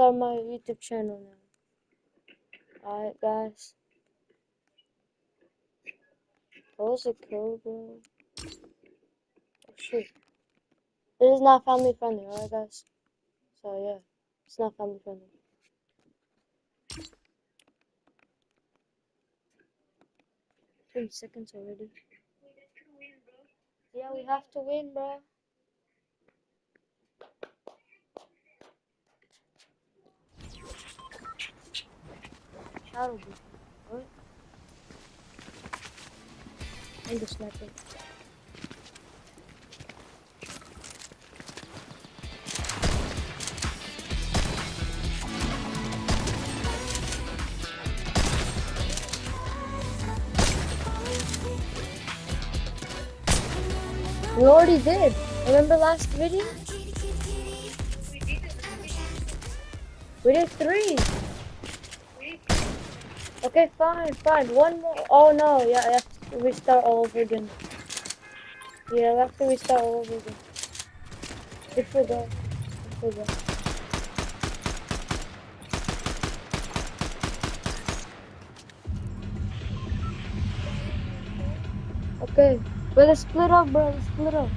start my YouTube channel now. Alright, guys. Oh, Close the code, bro. Oh, shit. This is not family friendly, alright, guys? So, yeah. It's not family friendly. Three seconds already. Yeah, we have to win, bro. Shadow. What? And the sniper. We already did. Remember last video? We did three. Okay, fine, fine. One more. Oh no, yeah, I have to restart all over again. Yeah, I have to restart all over again. I forgot. I forgot. Okay, but let's split up, bro. Let's split up.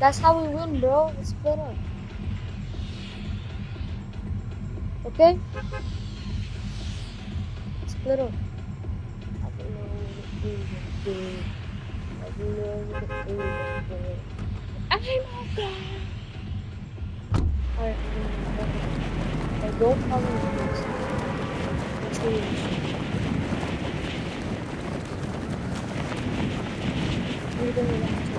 That's how we win, bro. Let's split up. Okay? Up. I'm okay. Alright, I don't do this. We're gonna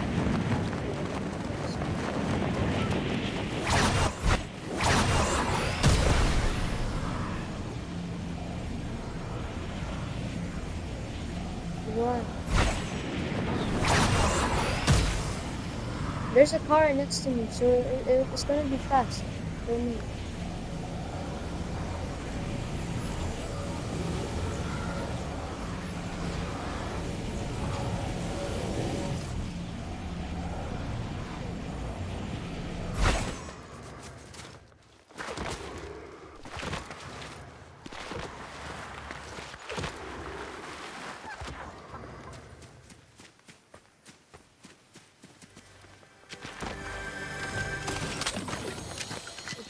a car next to me, so it, it- it's gonna be fast for me.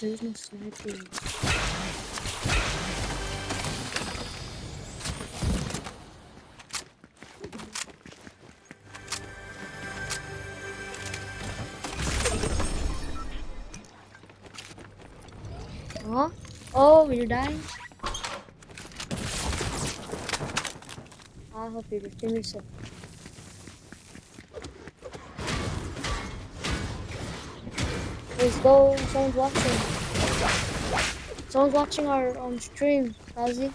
There's no sniping. Huh? Oh, you're dying? I'll help you. Give me a Let's go. Someone's watching. Someone's watching our um, stream, Ozzy.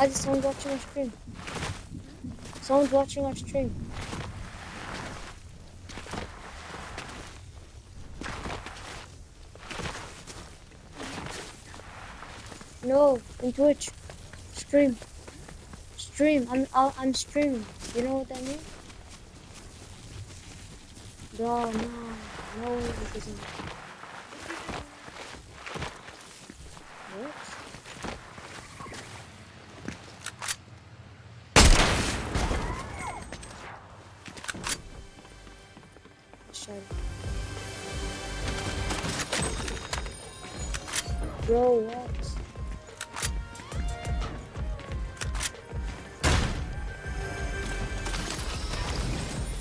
Ozzy, someone's watching our stream. Someone's watching our stream. No, in Twitch. Stream. Stream. I'm I'm streaming. You know what that means? No, no, no. What? Shut. Bro, what?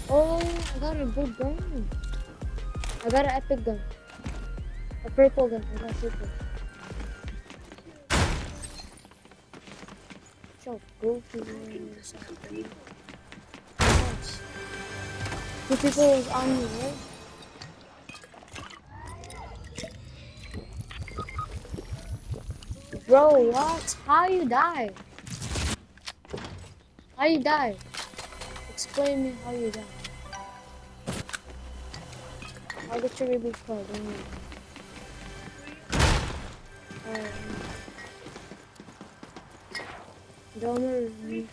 Oh, I got a good gun. I got an epic gun. A purple gun. I got purple. So, go to the Two people is on me, right? Bro, what? How you die? How you die? Explain me how you die. I'll get your ruby card. Um, Donald Rico.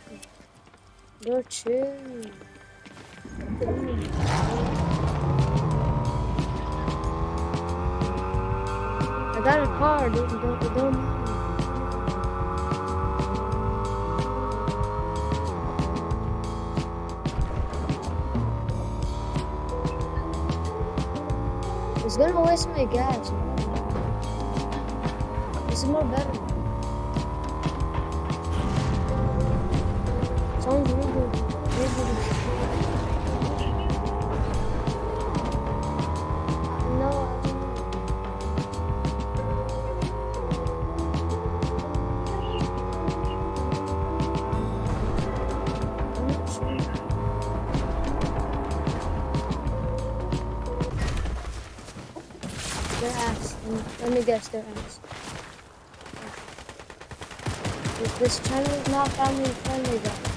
Go chill. I got a card. Don't, don't, don't. It's gonna waste my gas. This is more better. Sounds really good. Ass. This, channel is not family friendly, guys.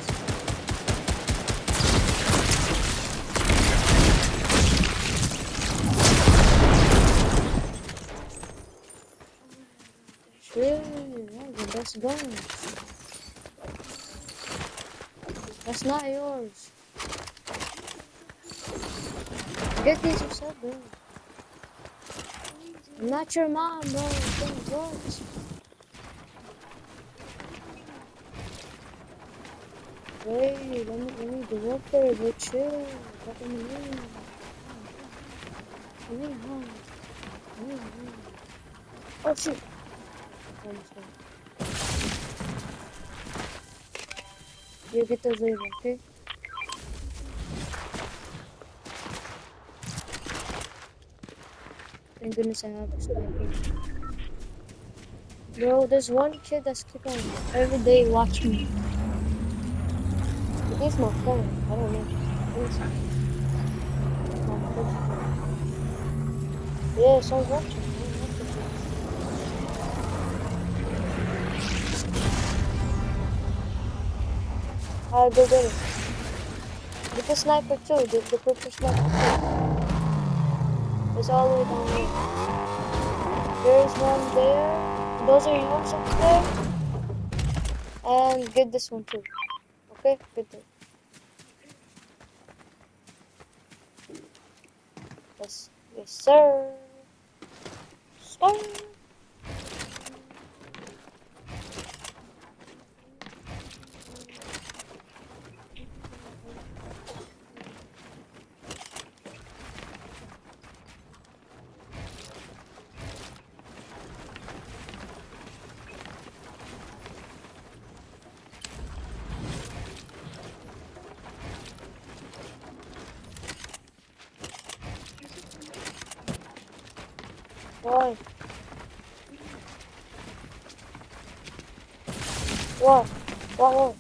Really? The best. That's not yours. Get these yourself, bro. I'm not your mom, bro. Don't work. Wait, let me let me go up there, go chill. Fuck in the room. Let me home. Let me home. Oh shoot. You get those later, okay? Thank goodness I have a sniper. Bro, there's one kid that's clicking every day watching me. He's my friend. I don't know. Yeah, someone's watching. Alright, go get it. Get the sniper too, the, the purple sniper too. It's all the way down there. There's one there. Those are yours up there. And get this one too. Okay? Get that. Yes. Yes, sir. Sir. Why? What? What? What?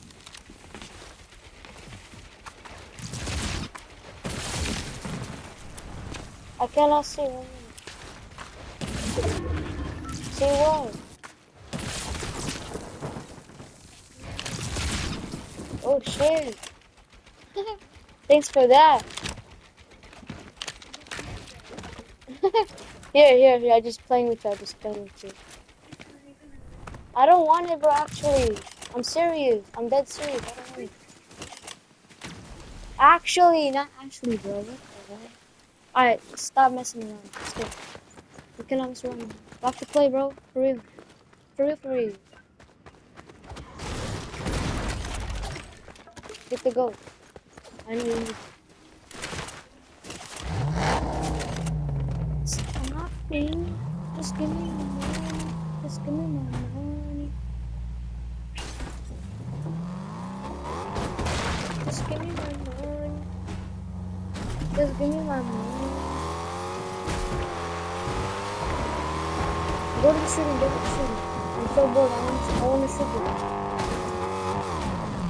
I cannot see. One. See what? Oh shit! Thanks for that. Here, here, here. I just playing with you. I just playing with you. I don't want it, bro. Actually, I'm serious. I'm dead serious. Actually, not actually, bro. What the? Alright, stop messing around. Let's go. We cannot mess around. Back to play, bro. For real. For real, for real. Get the go. I know you need. Stop me. Just give me my money. Just give me my money. Just give me my money. Just give me my money. Go to the shooting, go to the shooting. I'm so bored. I want to, I want to shoot you.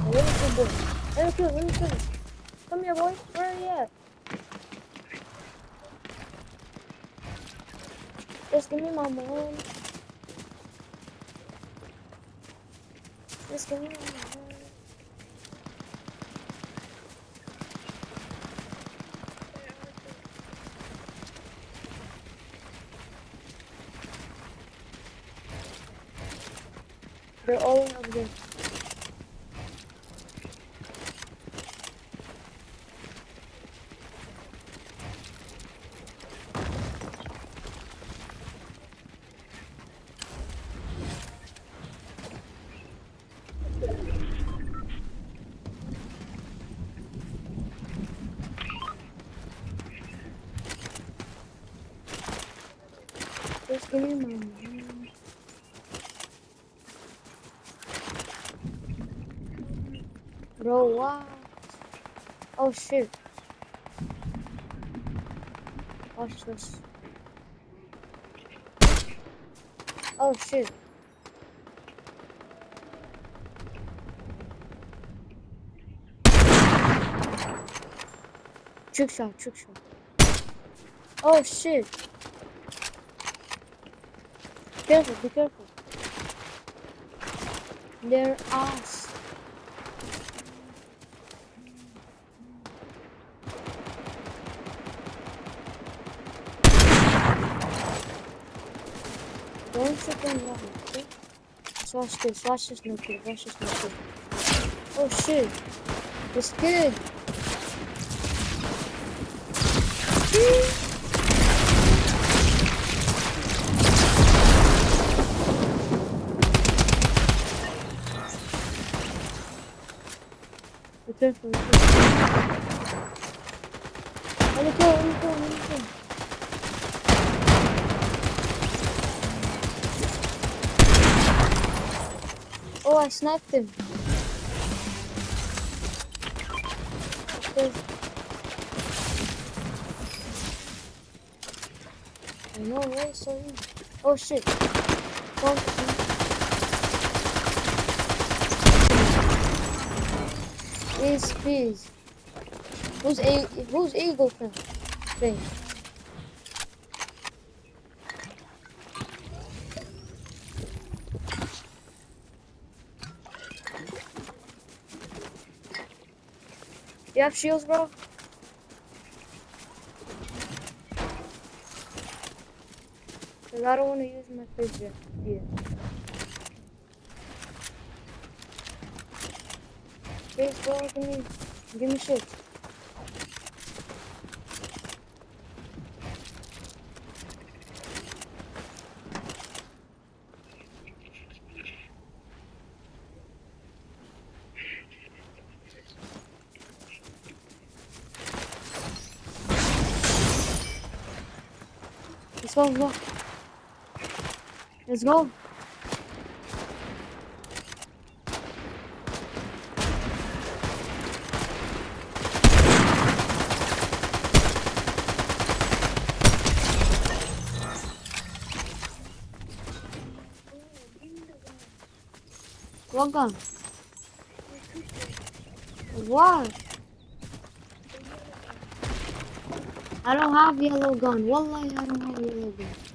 I want to shoot you. Let me kill, let me kill. Come here, boy. Where are you at? Just give me my money. Just give me my money. They're all up there. Just give me my money. Bro, what? Oh shit. Watch this. Oh shit. Trick shot, trick shot. Oh shit. Careful, be careful. There ass. Shoot wrong, okay? Let's watch this, watch this watch this. Oh shit. It's good. Be careful. Let me go, let me go, let me go. Oh, I sniped him. Oh shit. Don't. Please, please. Who's a who's eagle from? Thing. You have shields, bro? Cause I don't want to use my fridge yet. Yeah. Please, bro, give me, give me shit. Go, let's go. Gun? What? I don't have yellow gun. Wallahi, I don't have yellow gun.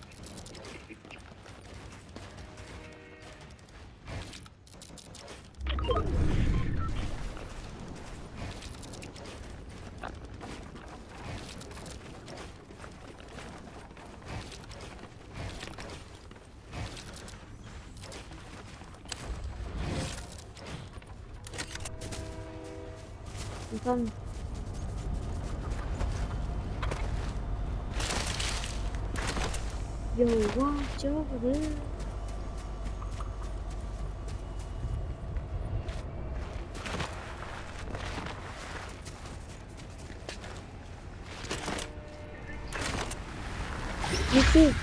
You see?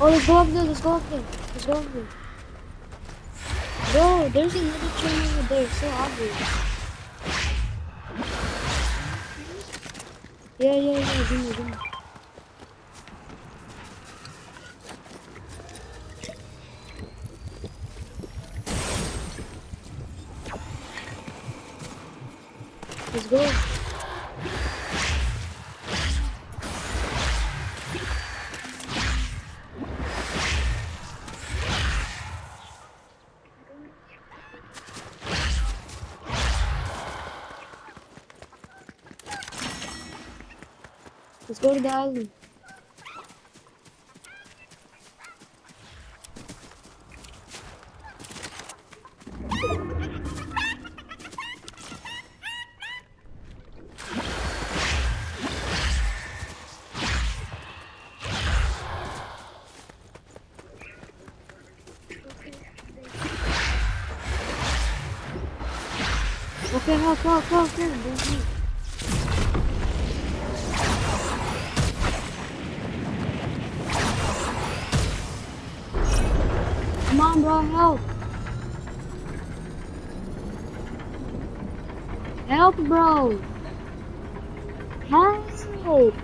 Oh, let's go up there, let's go up there. Let's go up there. Bro, there's another train over there, It's so obvious. Yeah, yeah, yeah, give me, give me. Let's go. Let's go to the island. Okay, on, bro. Help. Help, bro. Help.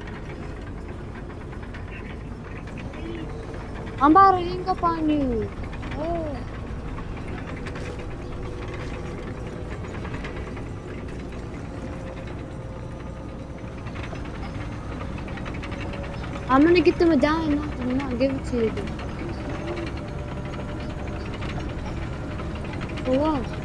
I'm about to hang up on you. Oh. I'm gonna get the medallion not, not give it to you. Dude. For what?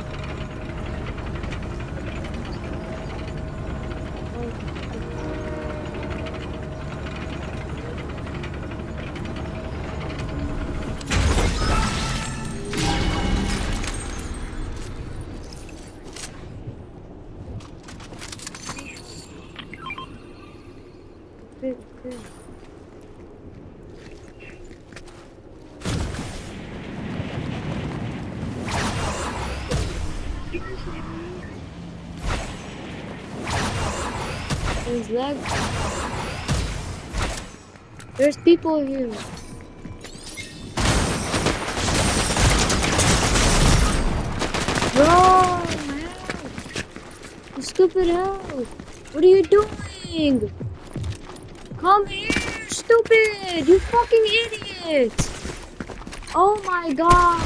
There's lag. There's people here. Bro! You stupid help! What are you doing? Come here, stupid! You fucking idiot! Oh my god!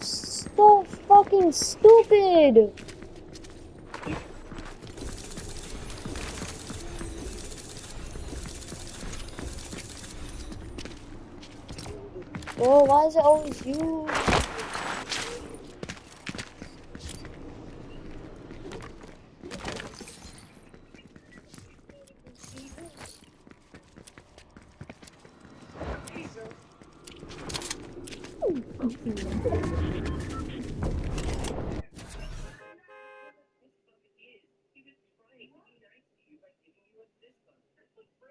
So fucking stupid! Oh, why is it always you?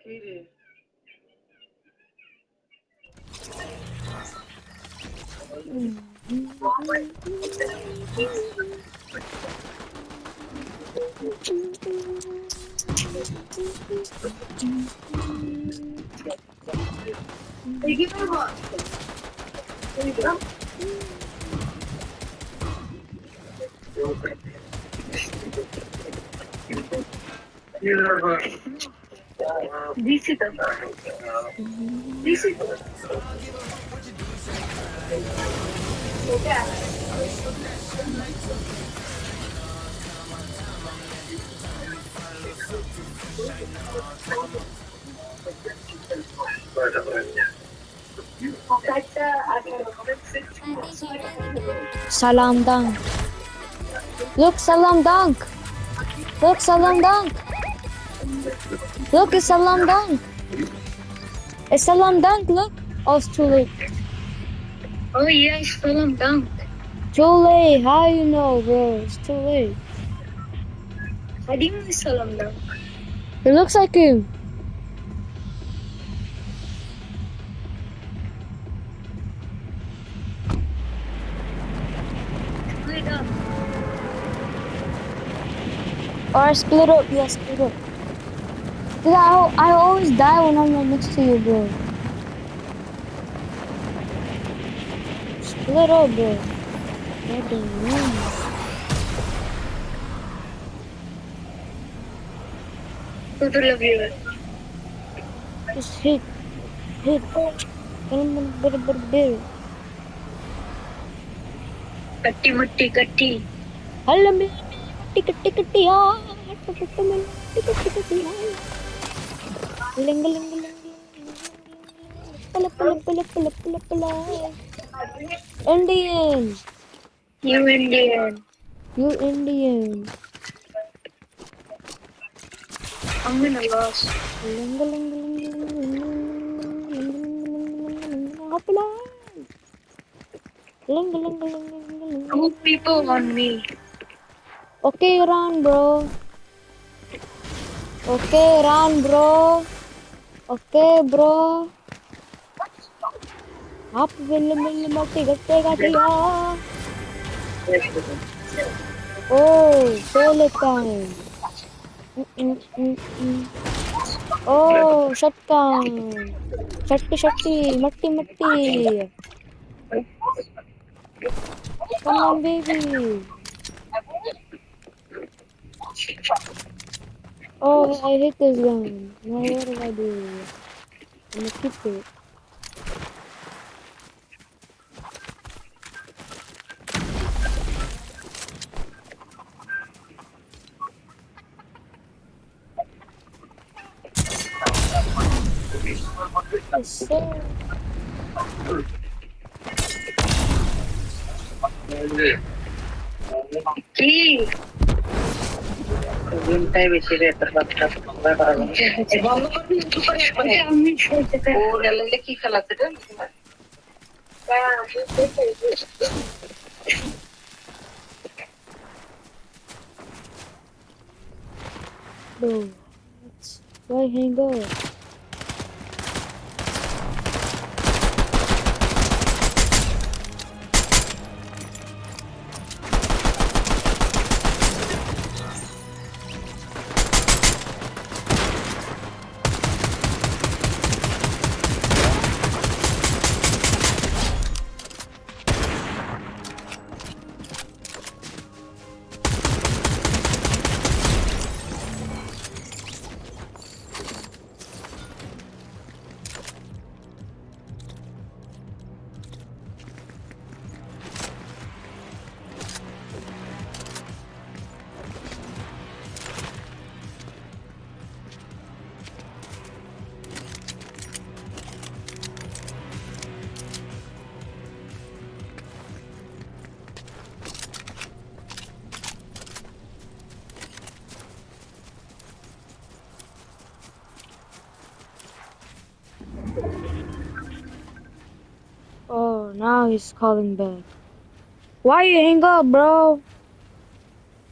Katie. Hey, give her one. There you go. DC DC Salam dunk. Look, salam dunk. Look, salam dunk. Look, it's salam dunk. It's salam dunk, look. Oh, it's too late. Oh yes, Salam Dunk. Too late. How you know, bro? It's too late. How do you know Salam Dunk? It looks like him. Wait up. Or split up. Yeah, split up. I, I always die when I'm not next to you, bro. Up, bro. God damn. Who to love you? Just hit. Hit. Katti mutti katti. Halla me tick tick tick ya. Tick tick tick ya. Ling ling ling. Pala pala pala pala pala pala. Indian. You Indian. You Indian. I'm gonna lose. Ling ling ling. Hopla. Ling ling ling ling. Two people on me. Okay, run, bro. Okay, run, bro. Okay, bro. आप will मिल मट्टी गट्टे गाटिया ओ सो लेता है Mm, mm, mm, mm. Oh, shotgun. Shotty, shotty, mutty, mutty. Come on, baby. Oh, I hate this gun. Now what do I do? I'm gonna keep it. Yes, sir. কি? দিনটাই বেশি রে বাচ্চা। বন্ধ করবি একটু করে আমি ও গেলে কি খেলাতে Bro, why hang up? Now he's calling back. Why you hang up, bro?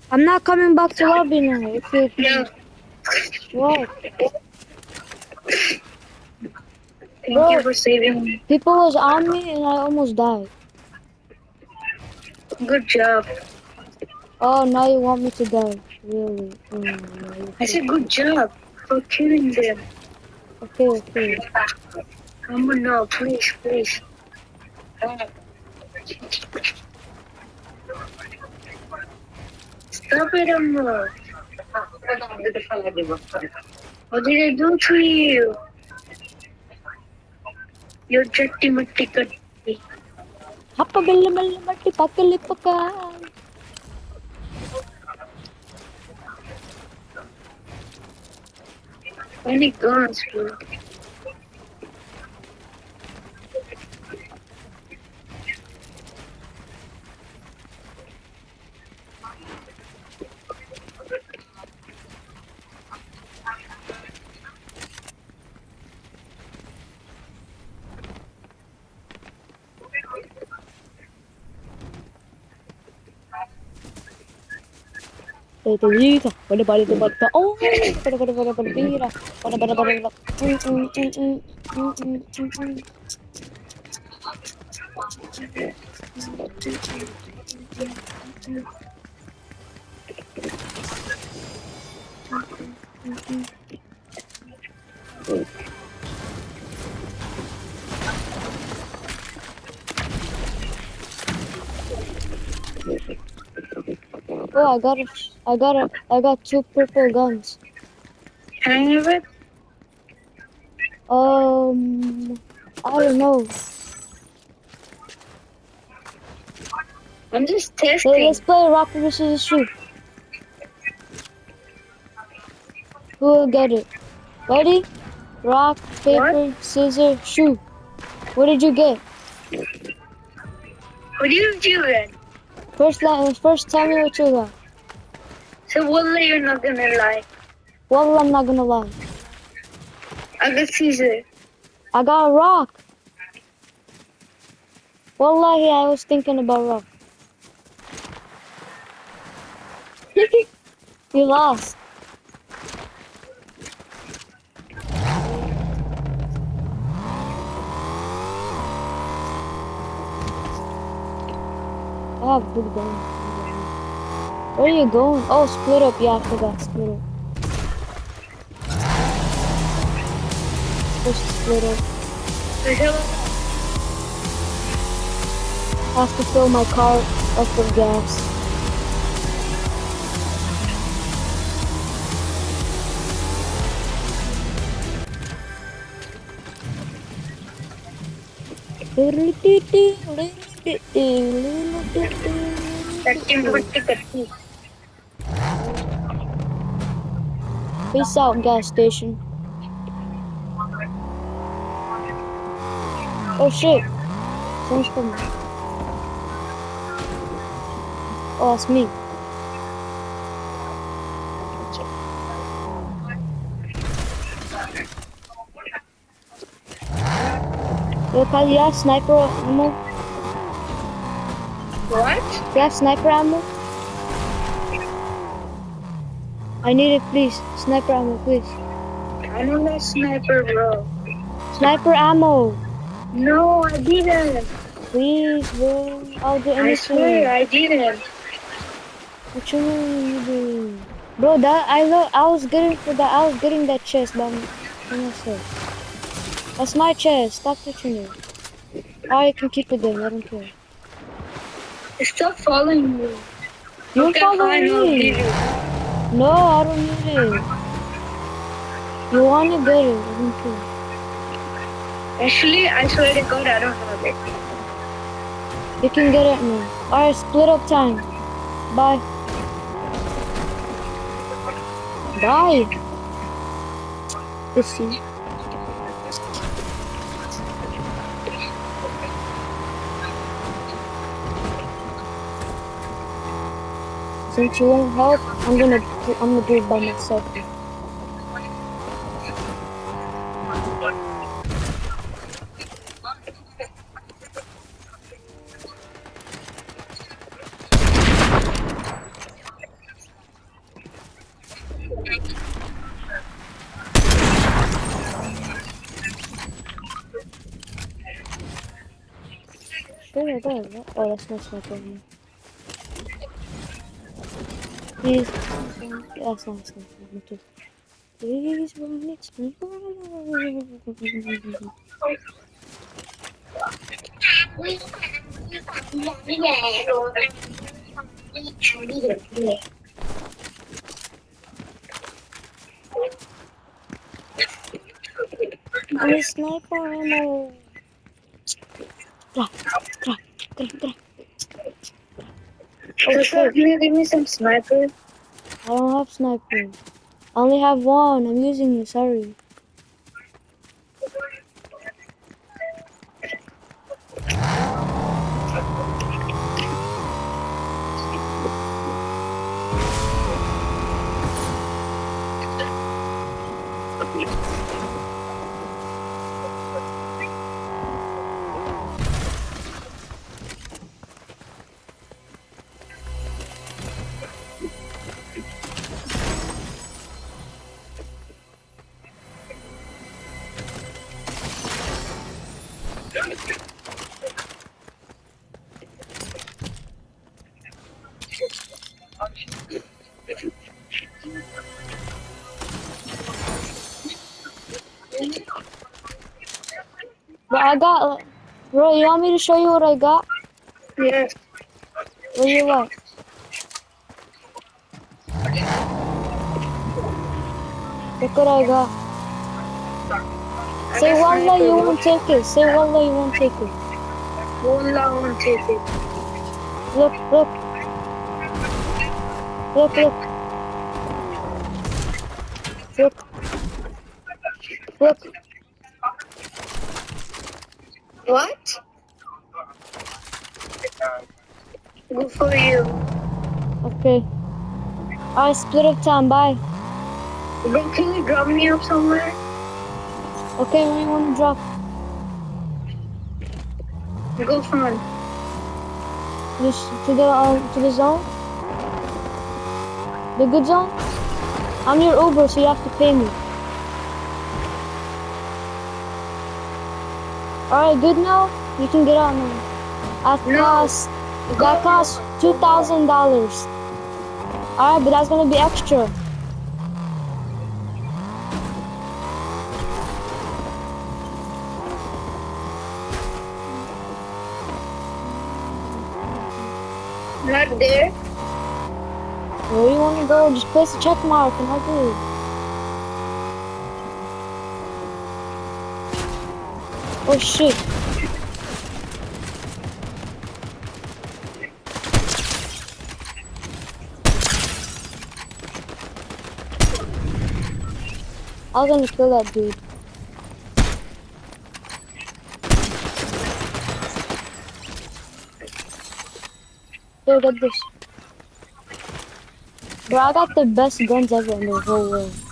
I'm not coming back to lobby now. If you No. what? Thank you for saving me. People was on me and I almost died. Good job. Oh, now you want me to die? Really? Mm, I said good job for killing them. Okay, okay. Come on now, please, please. Stop it, Amma. What did I do to you? You're dirty, mutty, cutti. Billa matti pakali paka. Any guns, bro? Tetita, pada pada pada pada oh, pada pada pada pada pira, pada pada pada pada. Mm, mm, mm, mm, mm, mm, mm, mm. Oh, I got a, I got a, I got two purple guns. Hang of it? Um, I don't know. I'm just Hey, testing. let's play rock paper scissors shoot. Who will get it? Ready? Rock paper scissors shoot. What did you get? What are you doing? First, li- first tell me what you got. So Wallah, you're not gonna lie. Well, I'm not gonna lie. I got Caesar. I got a rock. Wallahi, I was thinking about rock. you lost. I have good gun. Where are you going? Oh, split up. Yeah, I forgot. Split up. Just split up. I have to fill my car up with gas. Peace out, gas station. Oh shit! Someone's coming. Oh, it's me. Yo, Kyle, you have sniper ammo? What? You have sniper ammo? I need it, please. Sniper ammo, please. I don't know sniper, bro. Sniper ammo, No, I didn't. please, bro. I'll do anything. I swear I didn't. What you mean you do? Bro, that I lo I was getting for that. I was getting that chest, but I'm, not sure. That's my chest. Stop touching it. I can keep it there. I don't care. Still following me. You're Okay, following me. You. No, I don't need it. You want to get it? I don't care. Actually, I swear to God, I don't have it. You can get it now. Alright, split up time. Bye. Bye. Pussy. Since you won't help, I'm gonna I'm gonna do it by myself. Oh, that's not sniper ammo. Please, that's not sniper ammo too. Please, run it, sniper ammo. I need sniper ammo. Gra, gra, gra, gra. Oh, Oh, sure. shit. Can you give me some sniper? I don't have sniper. I only have one. I'm using it. Sorry. Got. Bro, you want me to show you what I got? Yes. What do you want? Look what I got. Say wallah, you won't take it. Say wallah, you won't take it. Wallah, won't take it. Look, look. Look, look. Look. Look. What? Good for you. Okay. Alright, split up time. Bye. Bro, can you drop me up somewhere? Okay, when you want to drop? Go front. This to the um, to the zone. The good zone. I'm your Uber, so you have to pay me. Alright, good now? You can get on. now. At no. cost, that costs $2,000. Alright, but that's gonna be extra. Not there. Where you wanna go? Just place a check mark and I'll do it. Oh shit. I was gonna kill that dude. Yo, get this. Bro, I got the best guns ever in the whole world.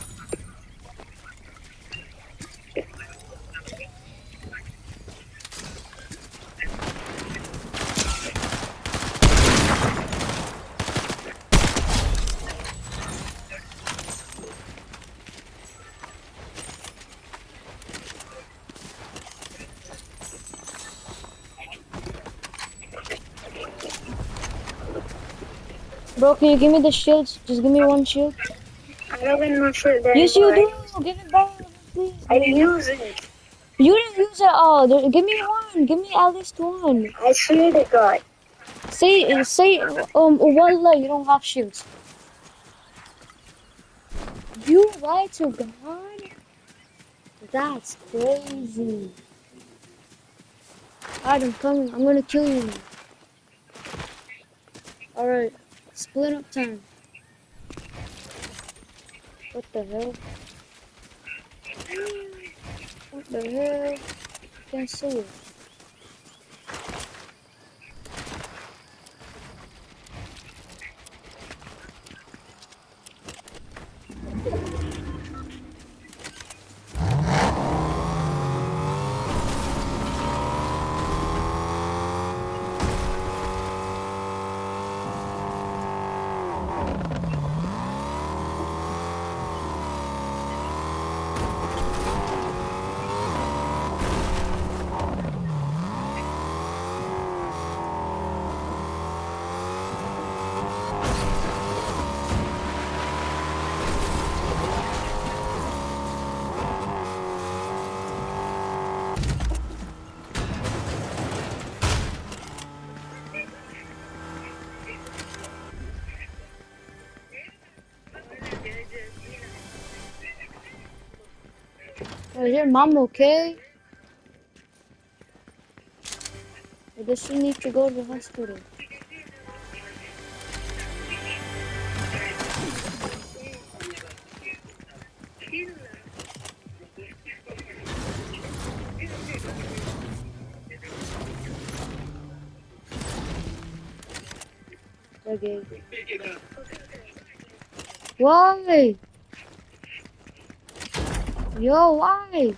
Bro, can you give me the shields? Just give me one shield. I don't even know there. Yes, you do. Give it back, please. I use it. You didn't use it all. There- Give me one. Give me at least one. I swear to God. Say, say, um, wallah, you don't have shields. You lied to God? That's crazy. Alright, I'm coming. I'm gonna kill you. Alright, split up time. What the hell? What the hell? Can't is your mom okay? I guess she needs to go to the hospital. Okay. Why? Yo, why?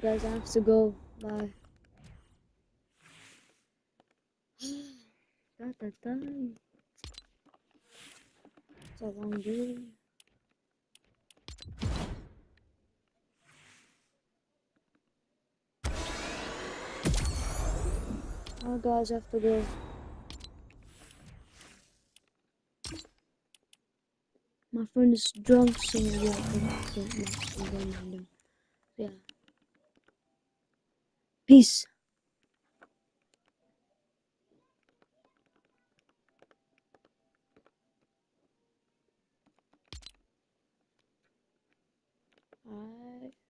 Guys, I have to go. Bye. da, da, da. It's a long day. Oh guys, I have to go. My friend is drunk, so yeah, I can't, can't, yeah. Peace.